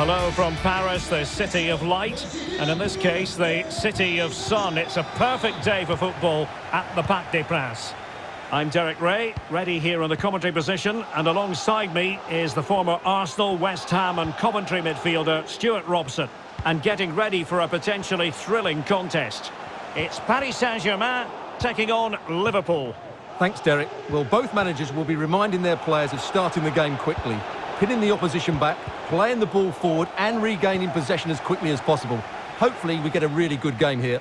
hello from Paris, the city of light, and in this case, the city of sun. It's a perfect day for football at the Parc des Princes. I'm Derek Ray, ready here in the commentary position, and alongside me is the former Arsenal, West Ham and Coventry midfielder Stuart Robson, and getting ready for a potentially thrilling contest. It's Paris Saint-Germain taking on Liverpool. Thanks, Derek. Well, both managers will be reminding their players of starting the game quickly, pinning the opposition back, playing the ball forward and regaining possession as quickly as possible. Hopefully we get a really good game here.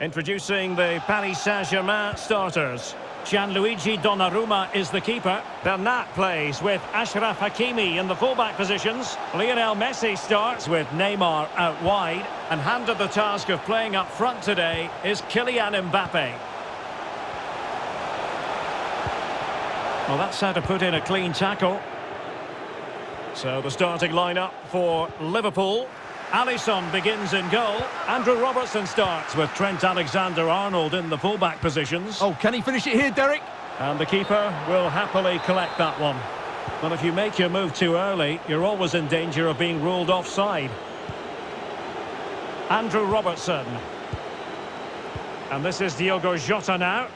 Introducing the Paris Saint-Germain starters. Gianluigi Donnarumma is the keeper. Bernat plays with Ashraf Hakimi in the fullback positions. Lionel Messi starts with Neymar out wide. And handed the task of playing up front today is Kylian Mbappe. Well, that's how to put in a clean tackle. So the starting lineup for Liverpool. Alisson begins in goal. Andrew Robertson starts with Trent Alexander-Arnold in the fullback positions. Oh, can he finish it here, Derek? And the keeper will happily collect that one. But if you make your move too early, you're always in danger of being ruled offside. Andrew Robertson. And this is Diogo Jota now.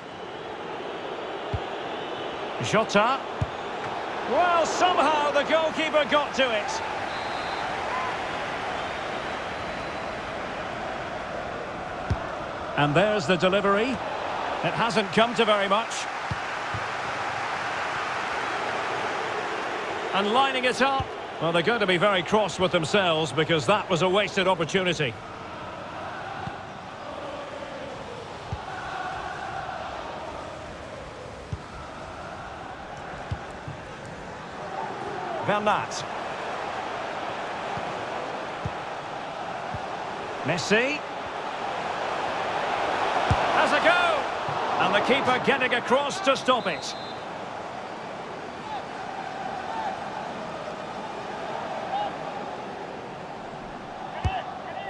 Jota. Well, somehow the goalkeeper got to it. And there's the delivery. It hasn't come to very much. And lining it up. Well, they're going to be very cross with themselves because that was a wasted opportunity. Messi. Has a go. And the keeper getting across to stop it.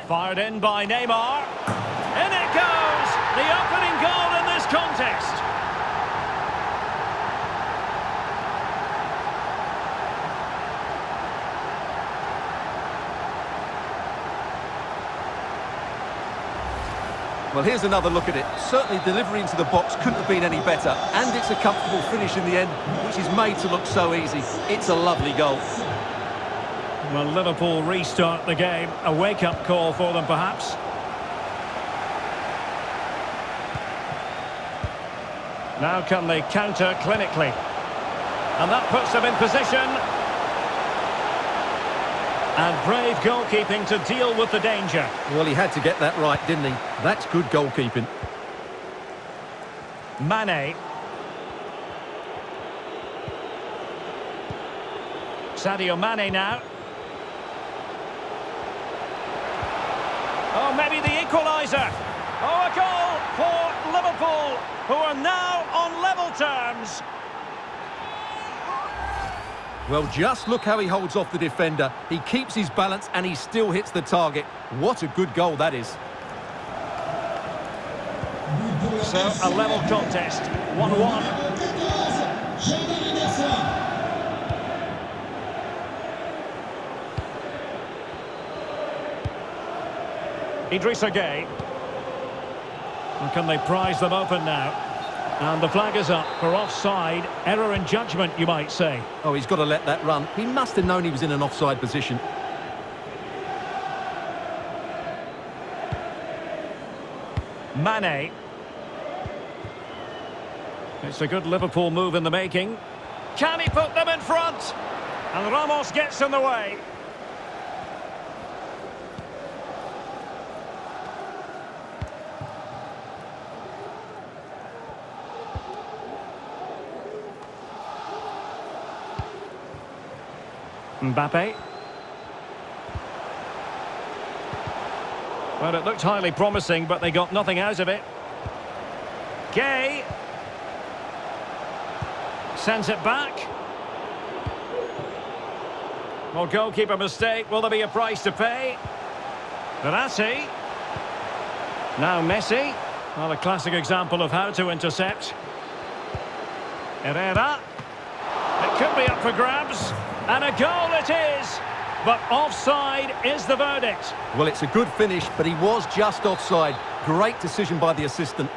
Fired in by Neymar. In it goes! The opening goal in this contest. Well, here's another look at it. Certainly delivery into the box couldn't have been any better. And it's a comfortable finish in the end, which is made to look so easy. It's a lovely goal. Well, Liverpool restart the game. A wake-up call for them, perhaps. Now can they counter clinically? And that puts them in position. And brave goalkeeping to deal with the danger. Well, he had to get that right, didn't he? That's good goalkeeping. Mane. Sadio Mane now. Oh, maybe the equaliser. Oh, a goal for Liverpool, who are now on level terms. Well, just look how he holds off the defender. He keeps his balance and he still hits the target. What a good goal that is. So, a level contest, 1-1. Idrissa Gueye. And can they prize them open now? And the flag is up for offside. Error in judgment, you might say. Oh, he's got to let that run. He must have known he was in an offside position. Mane. It's a good Liverpool move in the making. Can he put them in front? And Ramos gets in the way. Mbappe. Well, it looked highly promising, but they got nothing out of it. Gueye. Sends it back. Well, goalkeeper mistake. Will there be a price to pay? Verratti. Now Messi. Well, a classic example of how to intercept. Herrera. It could be up for grabs. And a goal it is. But offside is the verdict. Well, it's a good finish, but he was just offside. Great decision by the assistant.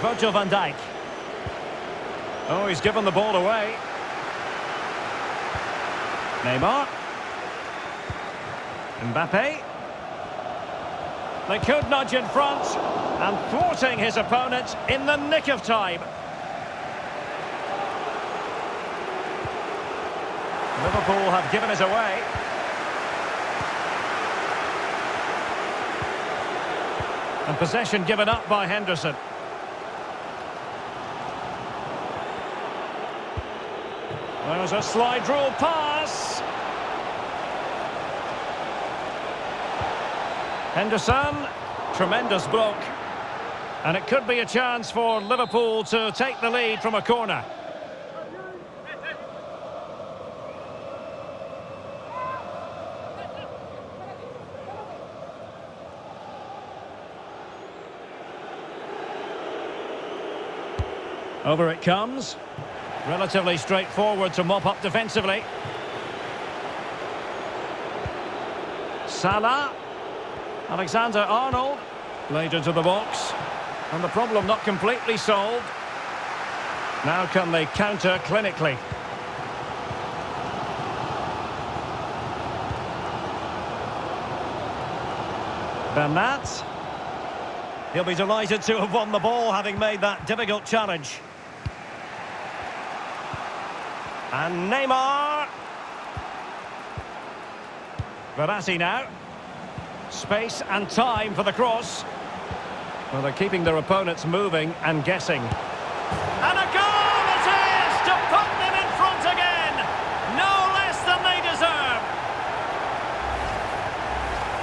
Virgil van Dijk. Oh, he's given the ball away. Neymar. Mbappe. They could nudge in front and thwarting his opponent in the nick of time. Liverpool have given it away. And possession given up by Henderson. There's a slide rule pass. Henderson, tremendous block. And it could be a chance for Liverpool to take the lead from a corner. Over it comes. Relatively straightforward to mop up defensively. Salah. Alexander Arnold. Laid into the box. And the problem not completely solved. Now can they counter clinically? Bernat. He'll be delighted to have won the ball, having made that difficult challenge. And Neymar. Verratti now. Space and time for the cross. Well, they're keeping their opponents moving and guessing. And a goal it is to put them in front again. No less than they deserve.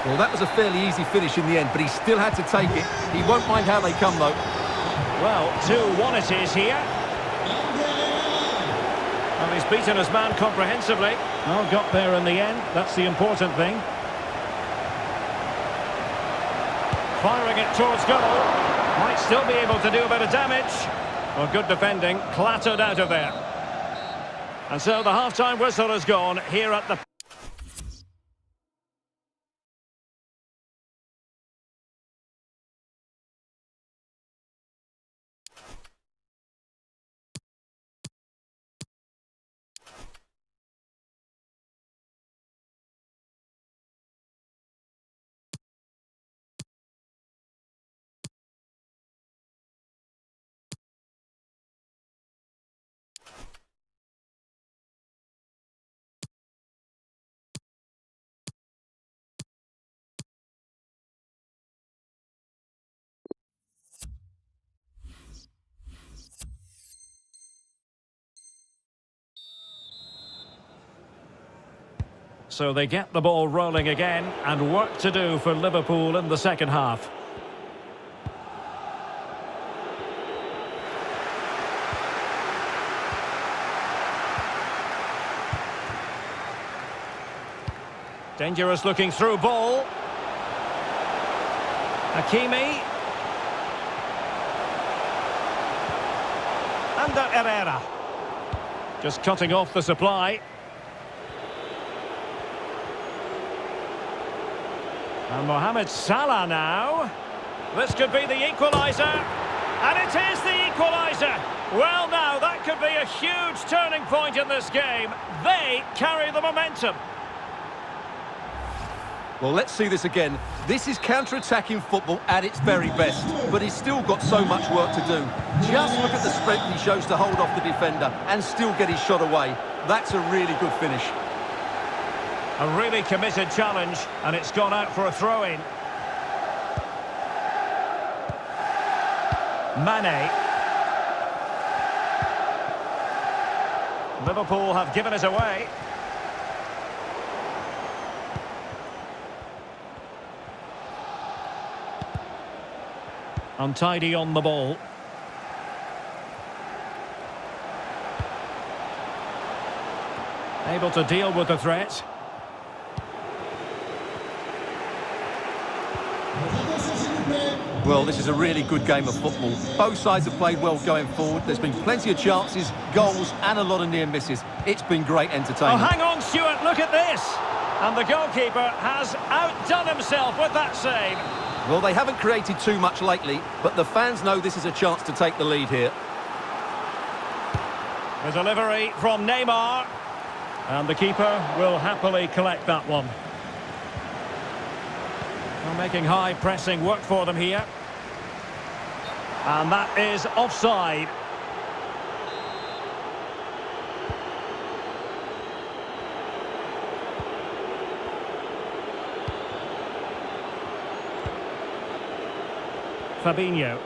Well, that was a fairly easy finish in the end, but he still had to take it. He won't mind how they come, though. Well, 2-1 it is here. Well, he's beaten his man comprehensively. Well, got there in the end. That's the important thing. Firing it towards goal. Might still be able to do a bit of damage. Well, good defending. Clattered out of there. And so the half-time whistle has gone here at the... So they get the ball rolling again and work to do for Liverpool in the second half. Dangerous looking through ball. Hakimi. Ander Herrera. Just cutting off the supply. And Mohamed Salah now. This could be the equaliser. And it is the equaliser. Well now, that could be a huge turning point in this game. They carry the momentum. Well, let's see this again. This is counter-attacking football at its very best, but he's still got so much work to do. Just look at the strength he shows to hold off the defender and still get his shot away. That's a really good finish. A really committed challenge, and it's gone out for a throw-in. Mane. Liverpool have given it away. Untidy on the ball. Able to deal with the threat. Well, this is a really good game of football. Both sides have played well going forward. There's been plenty of chances, goals and a lot of near misses. It's been great entertainment. Oh, hang on, Stuart, look at this. And the goalkeeper has outdone himself with that save. Well, they haven't created too much lately, but the fans know this is a chance to take the lead here. The delivery from Neymar. And the keeper will happily collect that one. They're making high pressing work for them here. And that is offside. Fabinho.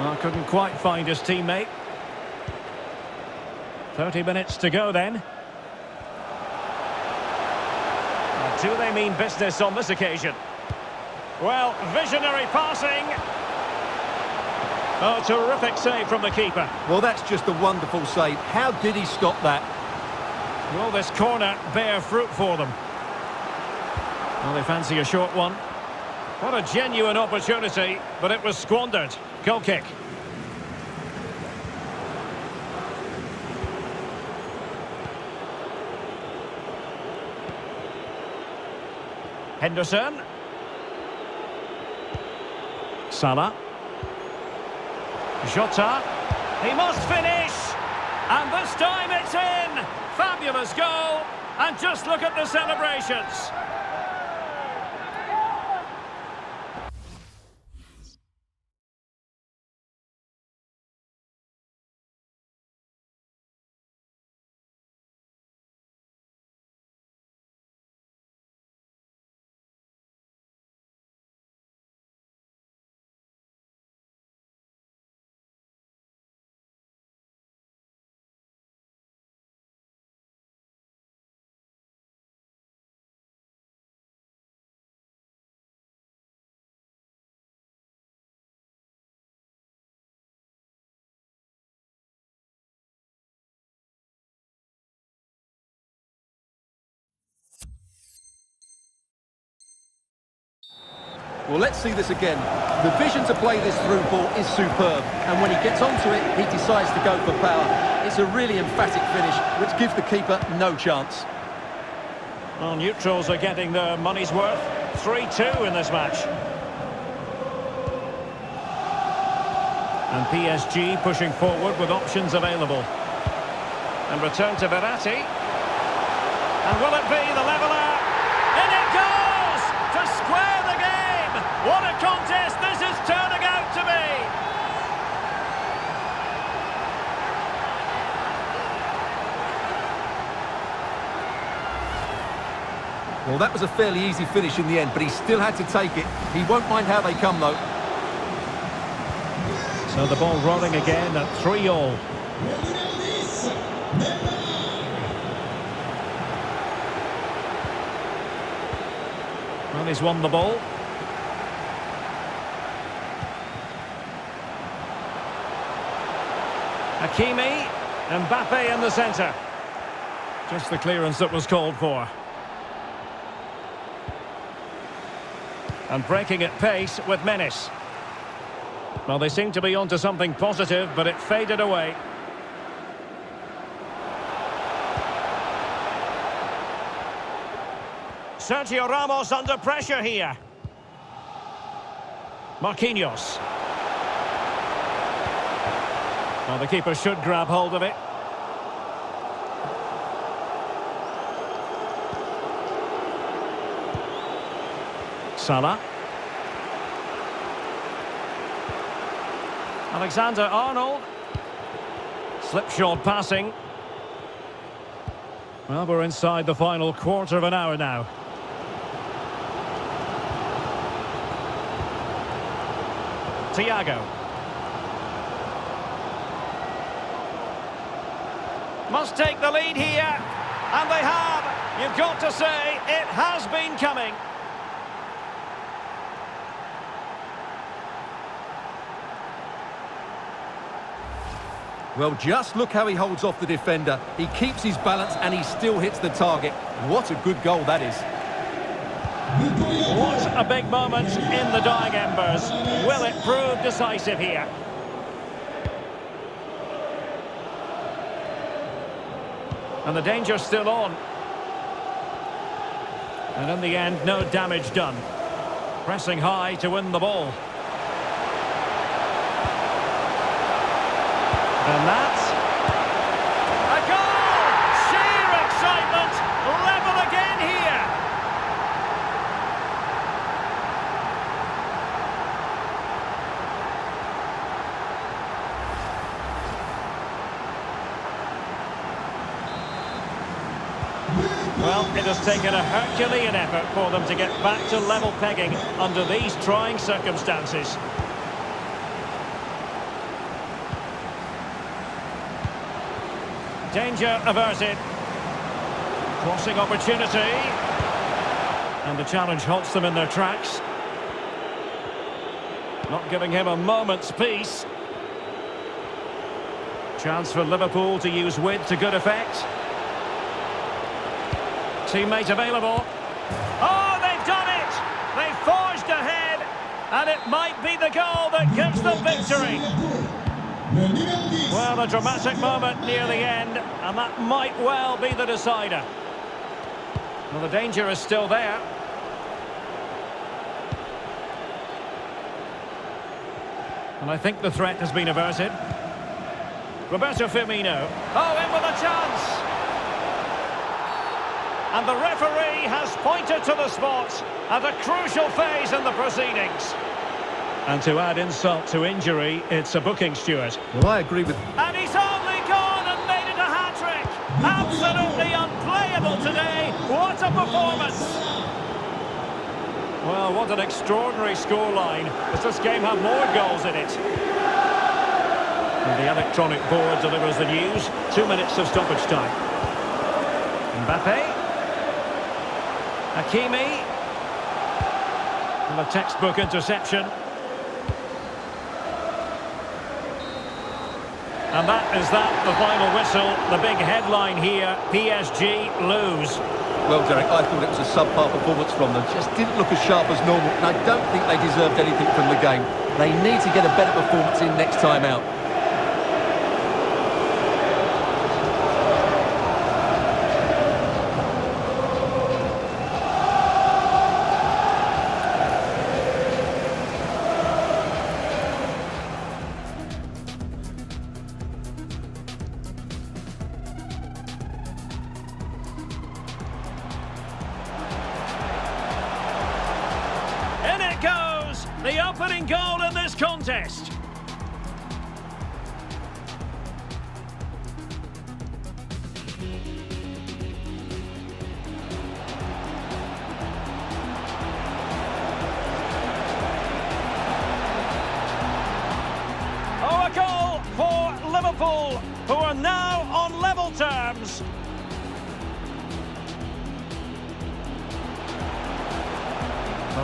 Well, couldn't quite find his teammate. 30 minutes to go then. Now, do they mean business on this occasion? Well, visionary passing. Oh, terrific save from the keeper. Well, that's just a wonderful save. How did he stop that? Will this corner bear fruit for them? Well, they fancy a short one. What a genuine opportunity, but it was squandered. Goal kick. Henderson. Salah. Jota. He must finish. And this time it's in. Fabulous goal. And just look at the celebrations. Well, let's see this again. The vision to play this through ball is superb, and when he gets onto it, he decides to go for power. It's a really emphatic finish, which gives the keeper no chance. Well, neutrals are getting their money's worth. 3-2 in this match. And PSG pushing forward with options available. And return to Verratti. And will it be the leveller? Well, that was a fairly easy finish in the end, but he still had to take it. He won't mind how they come, though. So the ball rolling again at 3 all. Well, he's won the ball. Hakimi, Mbappe in the centre. Just the clearance that was called for. And breaking at pace with menace. Well, they seem to be onto something positive, but it faded away. Sergio Ramos under pressure here. Marquinhos. Well, the keeper should grab hold of it. Salah. Alexander Arnold. Slipshod passing. Well, we're inside the final quarter of an hour now. Thiago. Must take the lead here. And they have. You've got to say, it has been coming. Well, just look how he holds off the defender. He keeps his balance and he still hits the target. What a good goal that is. What a big moment in the dying embers. Will it prove decisive here? And the danger's still on. And in the end, no damage done. Pressing high to win the ball. And that's a goal! Sheer excitement! Level again here! Well, it has taken a Herculean effort for them to get back to level pegging under these trying circumstances. Danger averted. Crossing opportunity. And the challenge halts them in their tracks. Not giving him a moment's peace. Chance for Liverpool to use width to good effect. Teammate available. Oh, they've done it! They forged ahead, and it might be the goal that gives them victory. Well, a dramatic moment near the end, and that might well be the decider. Well, the danger is still there. And I think the threat has been averted. Roberto Firmino. Oh, in with a chance! And the referee has pointed to the spot at a crucial phase in the proceedings. And to add insult to injury, it's a booking, Stuart. Well, I agree with... And he's only gone and made it a hat-trick! Absolutely unplayable today! What a performance! Well, what an extraordinary scoreline. Does this game have more goals in it? And the electronic board delivers the news. Two minutes of stoppage time. Mbappe. Hakimi. And a textbook interception. And that is that, the final whistle, the big headline here, PSG lose. Well, Derek, I thought it was a subpar performance from them. Just didn't look as sharp as normal, and I don't think they deserved anything from the game. They need to get a better performance in next time out.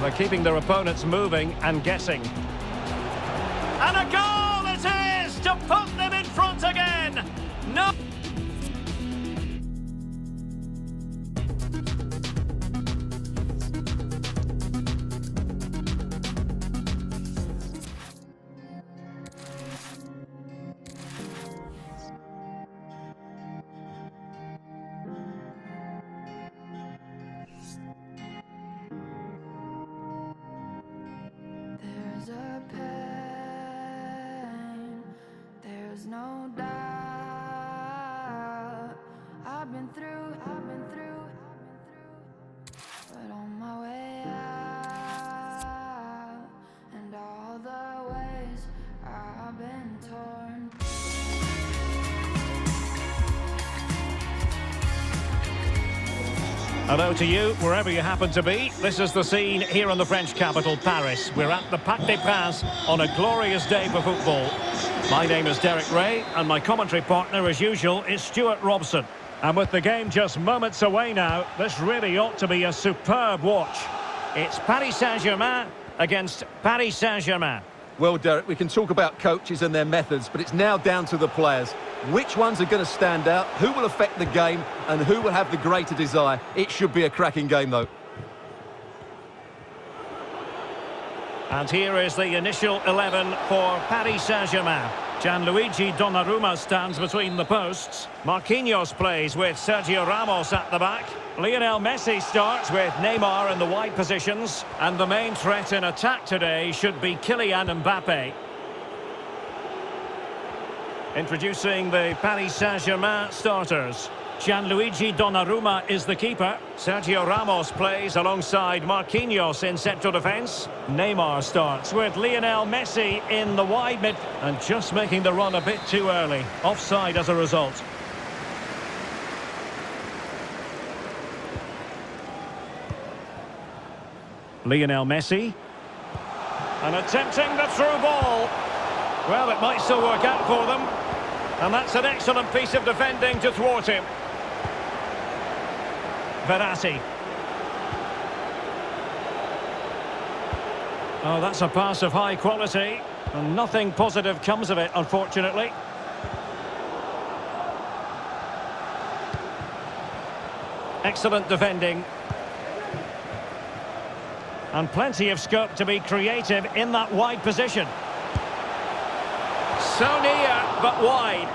Well, they're keeping their opponents moving and guessing. And a goal To you, wherever you happen to be. This is the scene here in the French capital, Paris. We're at the Parc des Princes on a glorious day for football. My name is Derek Ray, and my commentary partner, as usual, is Stuart Robson. And with the game just moments away now, this really ought to be a superb watch. It's Paris Saint-Germain against Paris Saint-Germain. Well, Derek, we can talk about coaches and their methods, but it's now down to the players. Which ones are going to stand out, who will affect the game, and who will have the greater desire? It should be a cracking game, though. And here is the initial 11 for Paris Saint-Germain. Gianluigi Donnarumma stands between the posts. Marquinhos plays with Sergio Ramos at the back. Lionel Messi starts with Neymar in the wide positions. And the main threat in attack today should be Kylian Mbappe. Introducing the Paris Saint-Germain starters. Gianluigi Donnarumma is the keeper. Sergio Ramos plays alongside Marquinhos in central defence. Neymar starts with Lionel Messi in the wide mid and just making the run a bit too early. Offside as a result. Lionel Messi. And attempting the through ball. Well, it might still work out for them. And that's an excellent piece of defending to thwart him. Verratti. Oh, that's a pass of high quality. And nothing positive comes of it, unfortunately. Excellent defending. And plenty of scope to be creative in that wide position. So near, uh, but wide.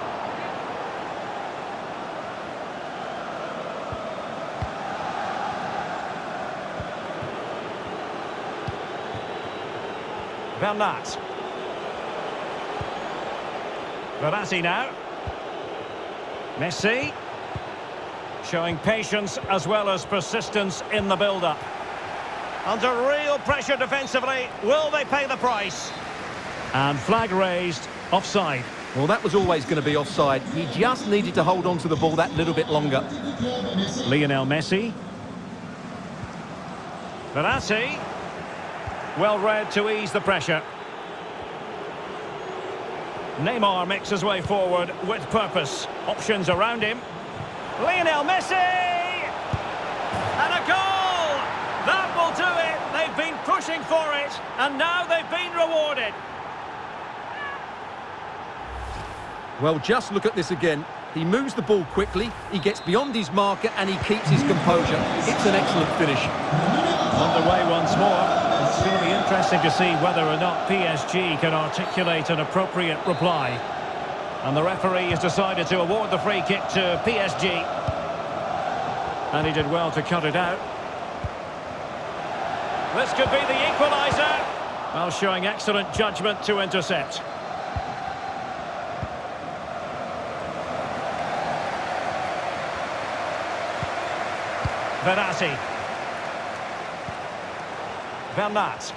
Bernat. Verratti now. Messi. Showing patience as well as persistence in the build-up. Under real pressure defensively, will they pay the price? And flag raised, offside. Well, that was always going to be offside. He just needed to hold on to the ball that little bit longer. Lionel Messi. Verratti. Well read to ease the pressure. Neymar makes his way forward with purpose. Options around him. Lionel Messi! They've been pushing for it, and now they've been rewarded. Well, just look at this again. He moves the ball quickly, he gets beyond his marker, and he keeps his composure. It's an excellent finish. Underway once more. It's going to be interesting to see whether or not PSG can articulate an appropriate reply. And the referee has decided to award the free kick to PSG. And he did well to cut it out. This could be the equaliser. Well, showing excellent judgment to intercept. Verratti. Bernat.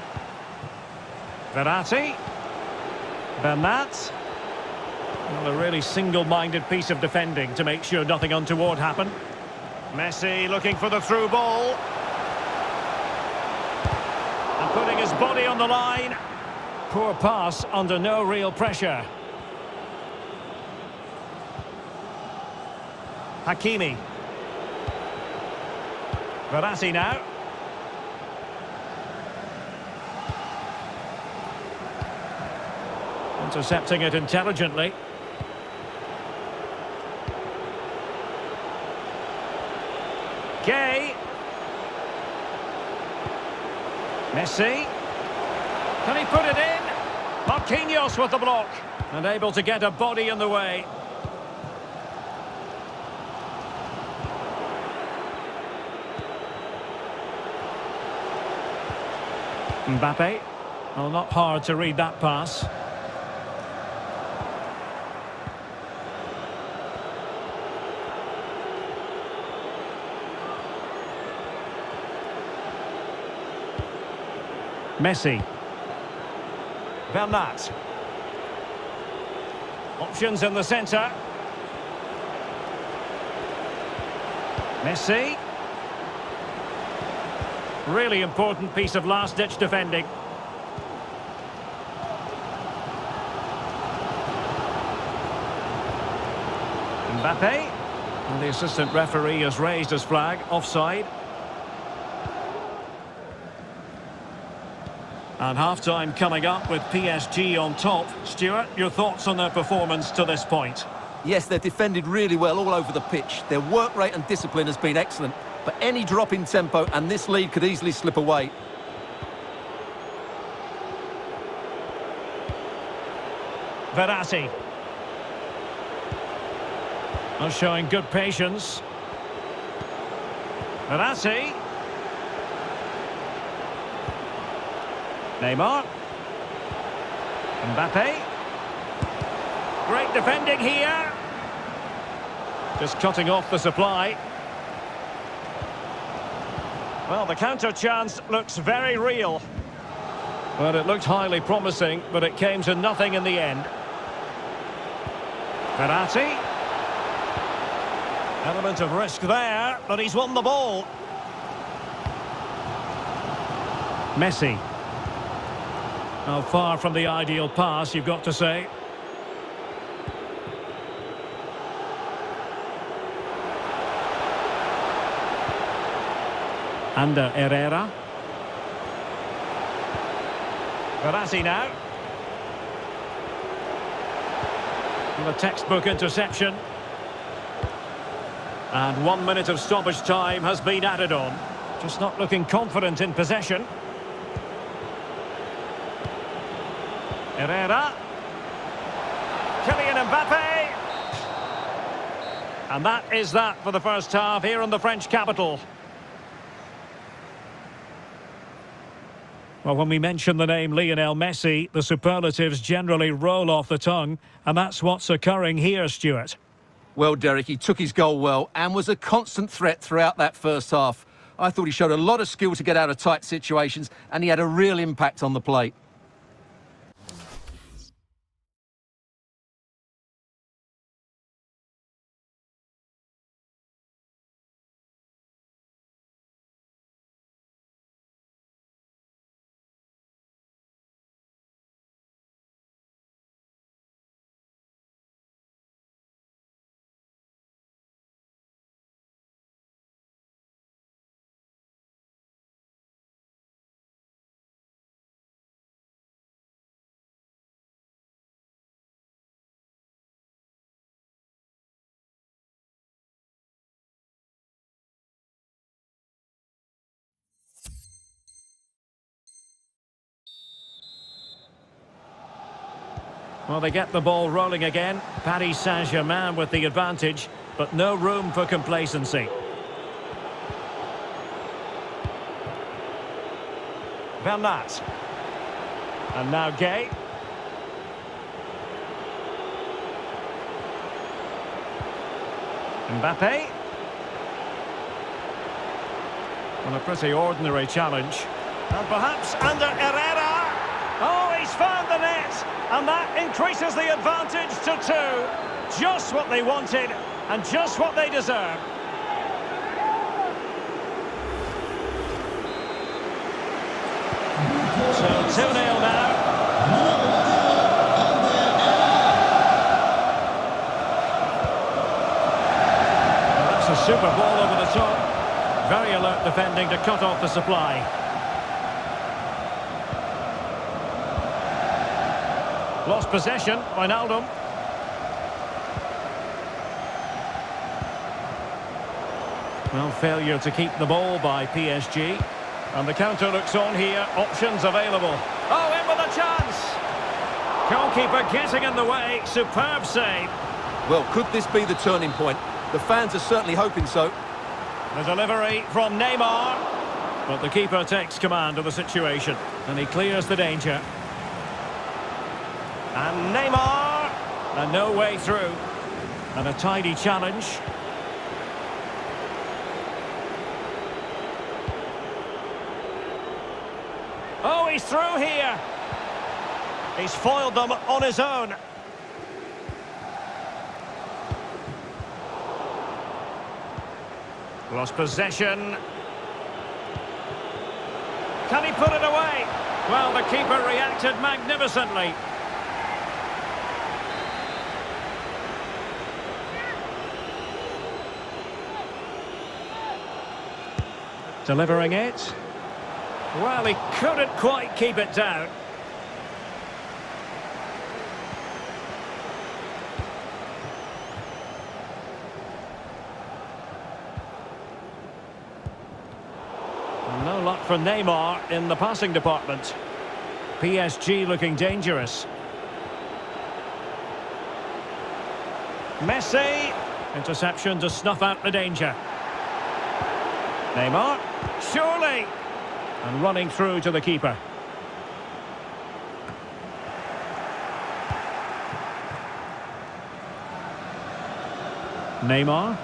Verratti. Bernat. Well, a really single-minded piece of defending to make sure nothing untoward happened. Messi looking for the through ball. Putting his body on the line. Poor pass under no real pressure. Hakimi. Verratti now. Intercepting it intelligently. Messi. Can he put it in? Marquinhos with the block. And able to get a body in the way. Mbappe. Well, not hard to read that pass. Messi. Bernat. Options in the centre. Messi. Really important piece of last-ditch defending. Mbappe. And the assistant referee has raised his flag, offside. And half-time coming up with PSG on top. Stuart, your thoughts on their performance to this point? Yes, they've defended really well all over the pitch. Their work rate and discipline has been excellent. But any drop in tempo and this lead could easily slip away. Verratti. Well, showing good patience. Verratti. Neymar. Mbappe. Great defending here. Just cutting off the supply. Well, the counter chance looks very real. Well, it looked highly promising, but it came to nothing in the end. Verratti. Element of risk there, but he's won the ball. Messi. Now far from the ideal pass, you've got to say. Ander Herrera. Verratti now. A textbook interception. And one minute of stoppage time has been added on. Just not looking confident in possession. Herrera. Kylian Mbappe. And that is that for the first half here in the French capital. Well, when we mention the name Lionel Messi, the superlatives generally roll off the tongue, and that's what's occurring here, Stuart. Well, Derek, he took his goal well and was a constant threat throughout that first half. I thought he showed a lot of skill to get out of tight situations, and he had a real impact on the plate. Well, they get the ball rolling again. Paris Saint-Germain with the advantage, but no room for complacency. Bernat. And now Gueye. Mbappe. On a pretty ordinary challenge. And perhaps Ander Herrera. Oh, he's found the net. And that increases the advantage to two. Just what they wanted and just what they deserve. So 2-0 now. That's a super ball over the top. Very alert defending to cut off the supply. Lost possession, Wijnaldum. Well, failure to keep the ball by PSG. And the counter looks on here, options available. Oh, in with a chance! Goalkeeper getting in the way, superb save. Well, could this be the turning point? The fans are certainly hoping so. The delivery from Neymar. But the keeper takes command of the situation. And he clears the danger. And Neymar. And no way through. And a tidy challenge. Oh, he's through here. He's foiled them on his own. Lost possession. Can he put it away? Well, the keeper reacted magnificently. Delivering it. Well, he couldn't quite keep it down. No luck for Neymar in the passing department. PSG looking dangerous. Messi. Interception to snuff out the danger. Neymar. Surely. And running through to the keeper. Neymar.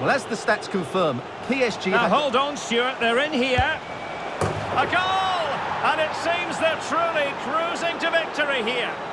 Well, as the stats confirm, PSG... Now hold on, Stuart, they're in here. A goal! And it seems they're truly cruising to victory here.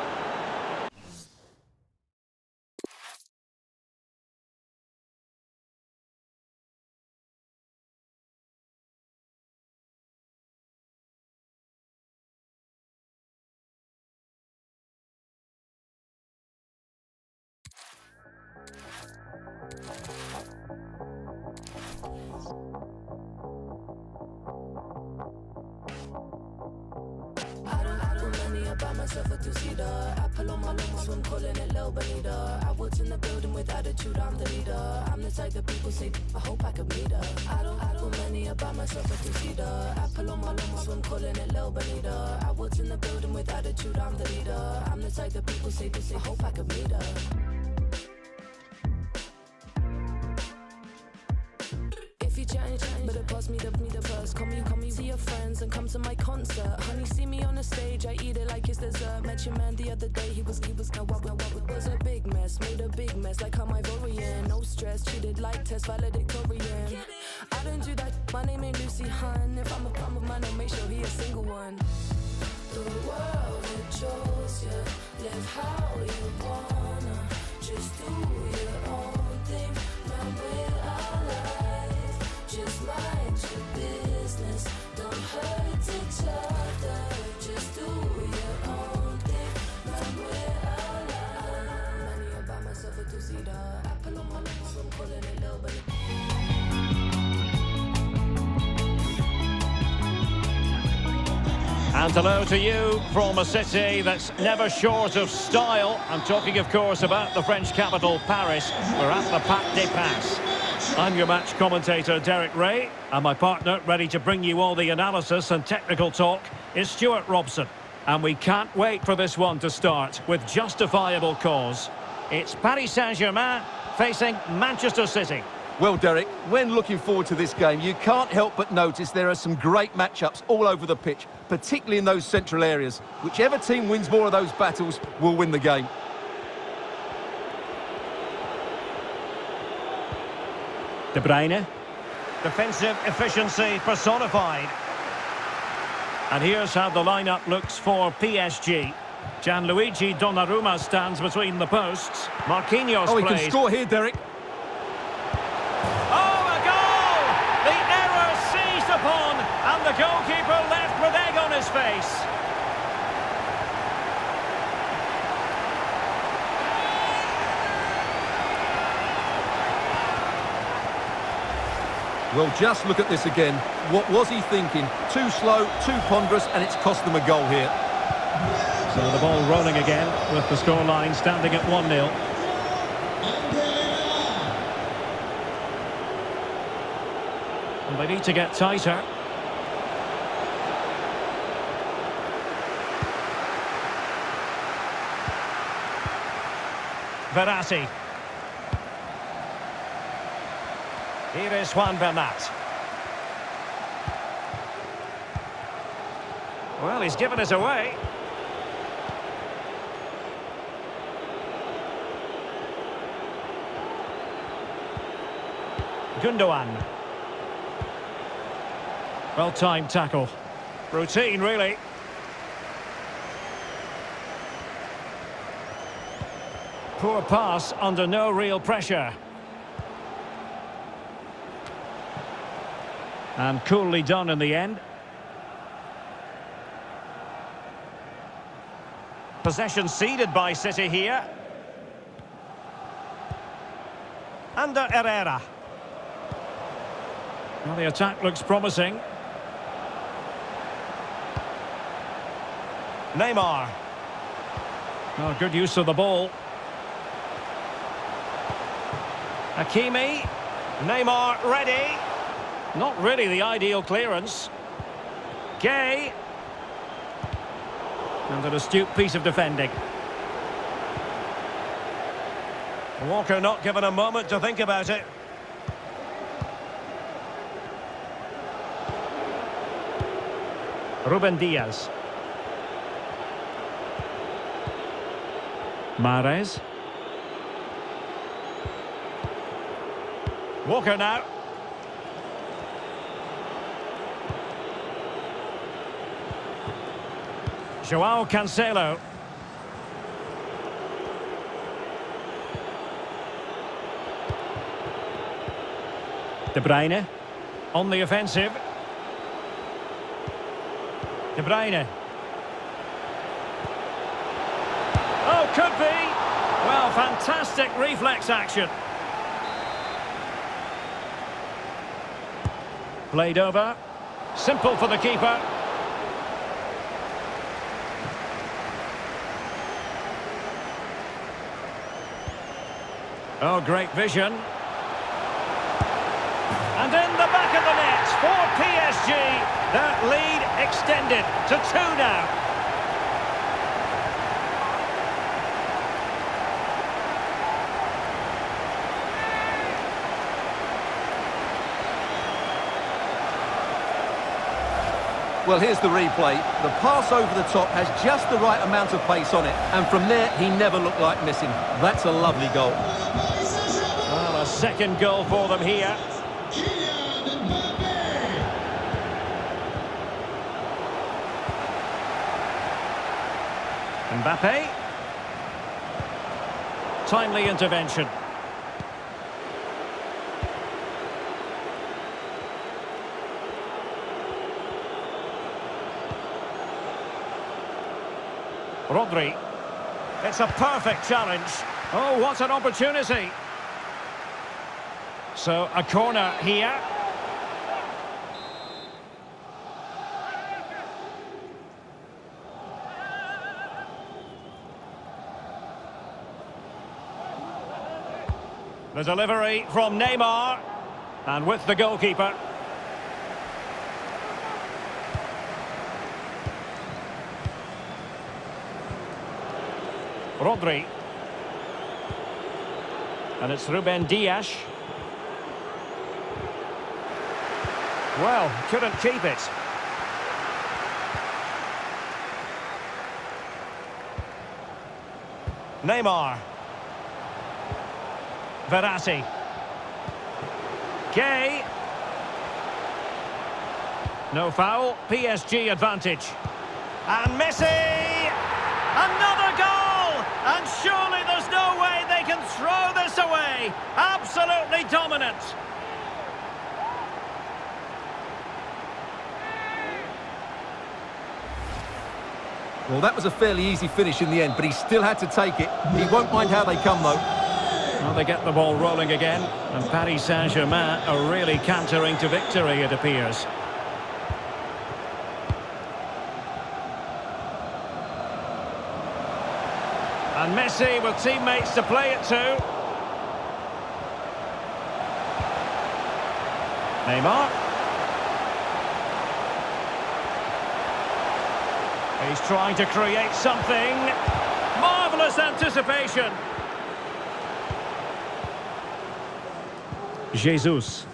Attitude, I'm the leader. I'm the type that people say, I hope I could meet her. I don't, I don't money about myself a two-seater Apple on my i'm calling it Lil Bonita I was in the building with attitude, I'm the leader. I'm the type that people say, say I hope I could meet her a two-seater, on my I'm calling it. And hello to you from a city that's never short of style. I'm talking, of course, about the French capital, Paris. We're at the Parc des Princes. I'm your match commentator, Derek Ray, and my partner, ready to bring you all the analysis and technical talk, is Stuart Robson. And we can't wait for this one to start with justifiable cause. It's Paris Saint-Germain facing Manchester City. Well, Derek, when looking forward to this game, you can't help but notice there are some great matchups all over the pitch, particularly in those central areas. Whichever team wins more of those battles will win the game. De Bruyne. Defensive efficiency personified. And here's how the lineup looks for PSG. Gianluigi Donnarumma stands between the posts. Marquinhos Oh, he plays. can score here, Derek. Oh, a goal! The error seized upon, and the goalkeeper left with egg on his face. Well, just look at this again. What was he thinking? Too slow, too ponderous, and it's cost them a goal here. So the ball rolling again with the scoreline standing at 1-0. And they need to get tighter. Verratti. Here is Juan Bernat. Well, he's given us away. Gundogan. Well-timed tackle. Routine, really. Poor pass under no real pressure. And coolly done in the end. Possession ceded by City here. Ander Herrera. Well, the attack looks promising. Neymar. Oh, good use of the ball. Hakimi. Neymar ready. Not really the ideal clearance. Gueye. And an astute piece of defending. Walker not given a moment to think about it. Ruben Dias. Mahrez. Walker now. Joao Cancelo. De Bruyne on the offensive. Bruyne. Oh, could be. Well, fantastic reflex action. Played over. Simple for the keeper. Oh, great vision. And in the back of the net for PSG. That lead extended to two now. Well, here's the replay. The pass over the top has just the right amount of pace on it. And from there, he never looked like missing. That's a lovely goal. Well, a second goal for them here. Mbappe. Timely intervention. Rodri. It's a perfect challenge. Oh, what an opportunity. So, a corner here. The delivery from Neymar. And with the goalkeeper. Rodri. And it's Ruben Dias. Well, couldn't keep it. Neymar. Verratti. Gueye. No foul. PSG advantage. And Messi! Another goal! And surely there's no way they can throw this away. Absolutely dominant. Well, that was a fairly easy finish in the end, but he still had to take it. He won't mind how they come, though. Well, they get the ball rolling again, and Paris Saint-Germain are really cantering to victory, it appears. And Messi with teammates to play it to. Neymar. He's trying to create something. Marvellous anticipation. Jesus.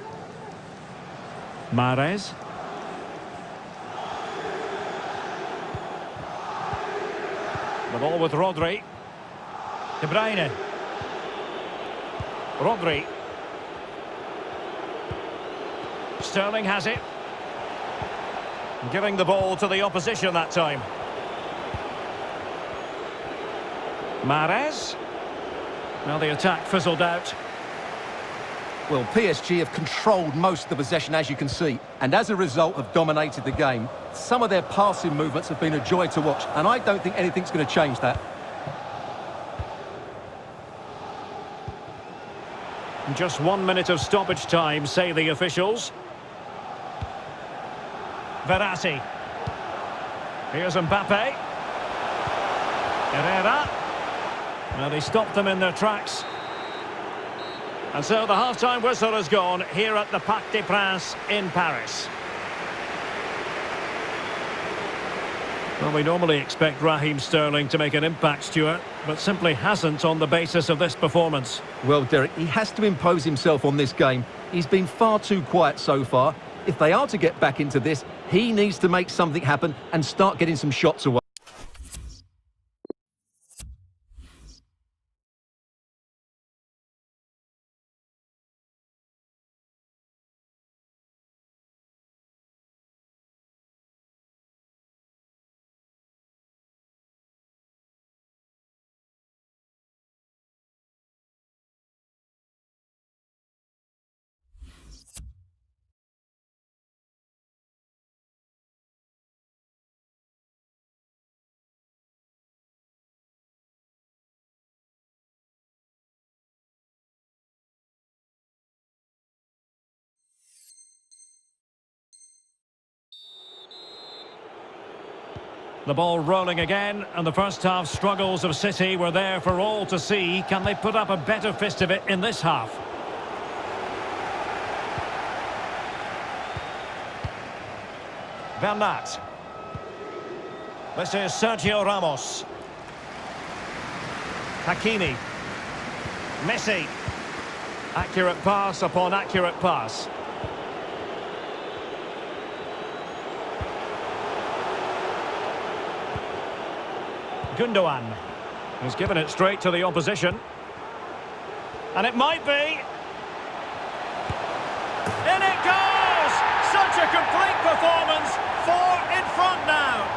Mahrez. The ball with Rodri. De Bruyne. Rodri. Sterling has it. Giving the ball to the opposition that time. Mahrez. Well, the attack fizzled out. Well, PSG have controlled most of the possession, as you can see, and as a result have dominated the game. Some of their passing movements have been a joy to watch, and I don't think anything's going to change that. Just one minute of stoppage time, say the officials. Verratti. Here's Mbappe. Herrera. Well, they stopped them in their tracks. And so the half-time whistle has gone here at the Parc des Princes in Paris. Well, we normally expect Raheem Sterling to make an impact, Stuart, but simply hasn't on the basis of this performance. Well, Derek, he has to impose himself on this game. He's been far too quiet so far. If they are to get back into this, he needs to make something happen and start getting some shots away. The ball rolling again, and the first half struggles of City were there for all to see. Can they put up a better fist of it in this half? Bernat. This is Sergio Ramos. Hakimi. Messi. Accurate pass upon accurate pass. Gundogan. He's given it straight to the opposition. And it might be. In it goes! Such a complete performance. Four in front now.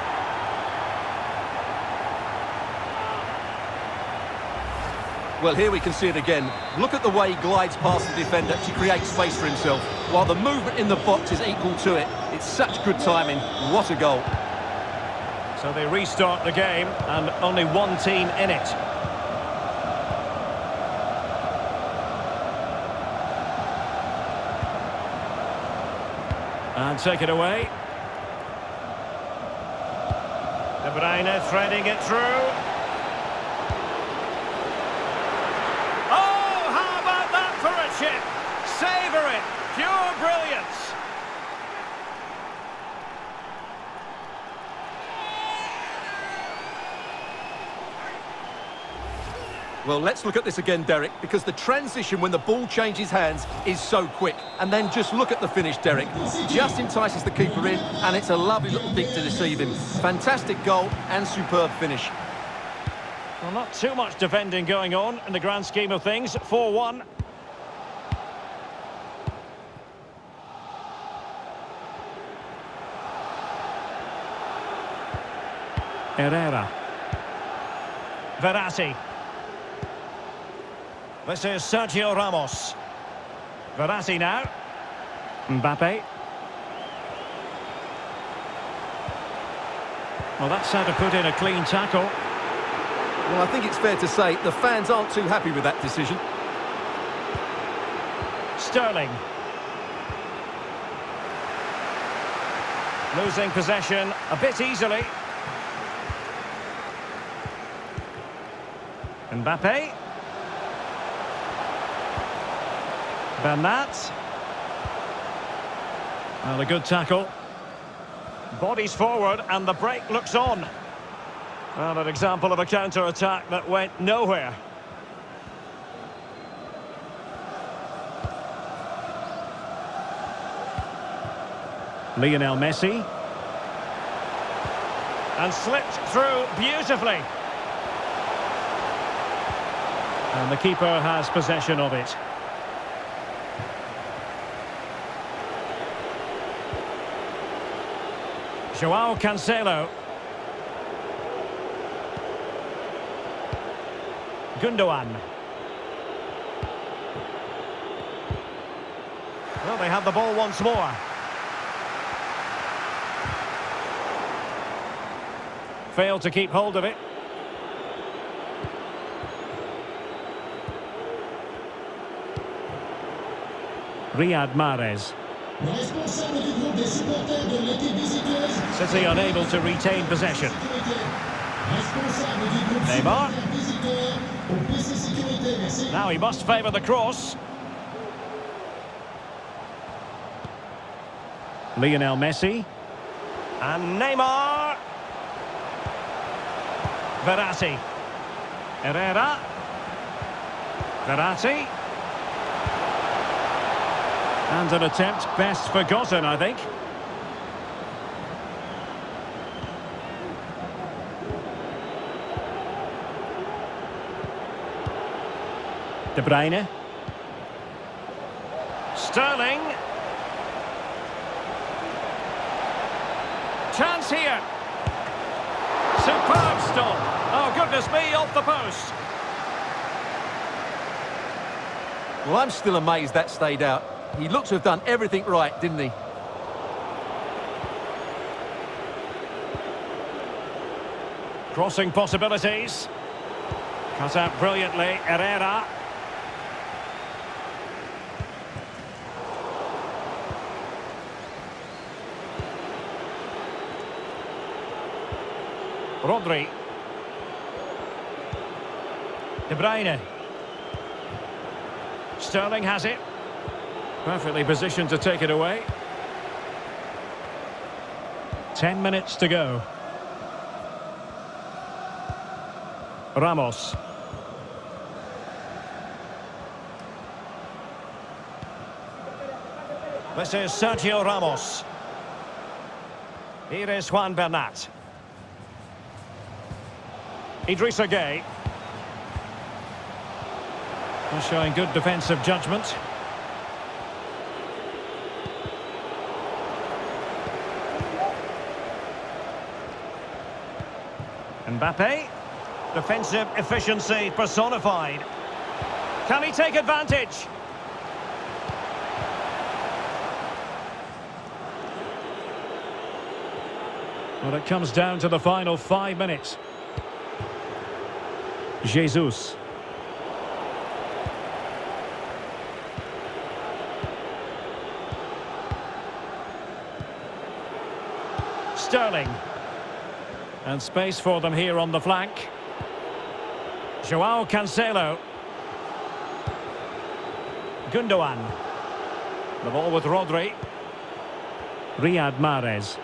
Well, here we can see it again. Look at the way he glides past the defender to create space for himself, while the movement in the box is equal to it. It's such good timing. What a goal. So they restart the game, and only one team in it. And take it away. De Bruyne threading it through. Oh, how about that for a chip? Well, let's look at this again, Derek, because the transition when the ball changes hands is so quick. And then just look at the finish, Derek. Just entices the keeper in, and it's a lovely little dink to deceive him. Fantastic goal and superb finish. Well, not too much defending going on in the grand scheme of things. 4-1. Herrera. Verratti. This is Sergio Ramos. Verratti now. Mbappe. Well, that's how to put in a clean tackle. Well, I think it's fair to say the fans aren't too happy with that decision. Sterling. Losing possession a bit easily. Mbappe. Bernat. Well, a good tackle. Bodies forward and the break looks on. Well, an example of a counter-attack that went nowhere. Lionel Messi. And slipped through beautifully. And the keeper has possession of it. Joao Cancelo. Gundogan. Well, they have the ball once more. Failed to keep hold of it. Riyad Mahrez. City unable to retain possession. Neymar. Now he must favour the cross. Lionel Messi. And Neymar. Verratti. Herrera. Verratti. And an attempt best forgotten, I think. De Bruyne. Sterling. Chance here. Superb stop. Oh, goodness me, off the post. Well, I'm still amazed that stayed out. He looks to have done everything right, didn't he? Crossing possibilities. Cut out brilliantly, Herrera. Rodri. De Bruyne. Sterling has it. Perfectly positioned to take it away. Ten minutes to go. Ramos. This is Sergio Ramos. Here is Juan Bernat. Idrissa Gueye. Showing good defensive judgment. Mbappe. Defensive efficiency personified. Can he take advantage? Well, it comes down to the final five minutes. Jesus. Sterling. And space for them here on the flank. Joao Cancelo. Gundogan. The ball with Rodri. Riyad Mahrez.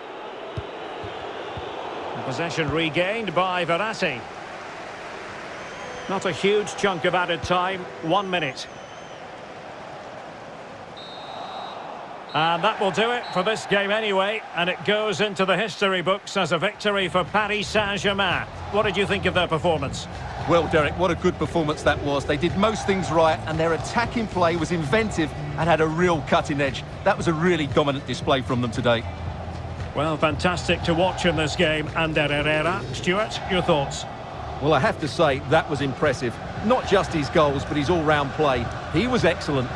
Possession regained by Verratti. Not a huge chunk of added time, one minute. And that will do it for this game anyway, and it goes into the history books as a victory for Paris Saint-Germain. What did you think of their performance? Well, Derek, what a good performance that was. They did most things right, and their attacking play was inventive and had a real cutting edge. That was a really dominant display from them today. Well, fantastic to watch in this game, Ander Herrera. Stuart, your thoughts? Well, I have to say, that was impressive. Not just his goals, but his all-round play. He was excellent.